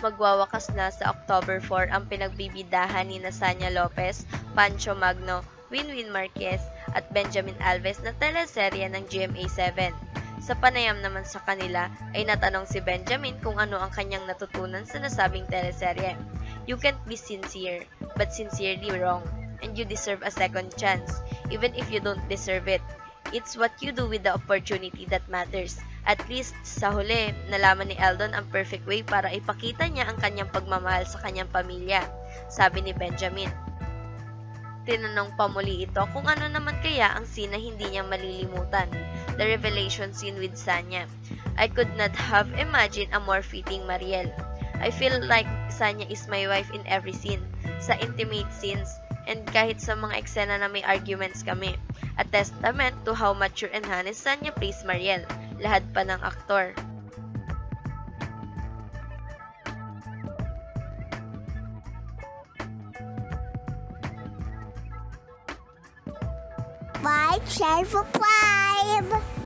Magwawakas na sa October 4 ang pinagbibidahan ni Nasanya Lopez, Pancho Magno, Winwin Marquez at Benjamin Alves na teleserye ng GMA7. Sa panayam naman sa kanila ay natanong si Benjamin kung ano ang kanyang natutunan sa nasabing teleserye. You can't be sincere, but sincerely wrong, and you deserve a second chance, even if you don't deserve it. It's what you do with the opportunity that matters. At least, sa huli, nalaman ni Eldon ang perfect way para ipakita niya ang kanyang pagmamahal sa kanyang pamilya, sabi ni Benjamin. Tinanong pa muli ito kung ano naman kaya ang scene na hindi niya malilimutan, the revelation scene with Sanya. I could not have imagined a more fitting Mariel. I feel like Sanya is my wife in every scene, sa intimate scenes, and kahit sa mga eksena na may arguments kami. A testament to how mature and honest Sanya plays Mariel, lahat pa ng aktor. subscribe, share, subscribe.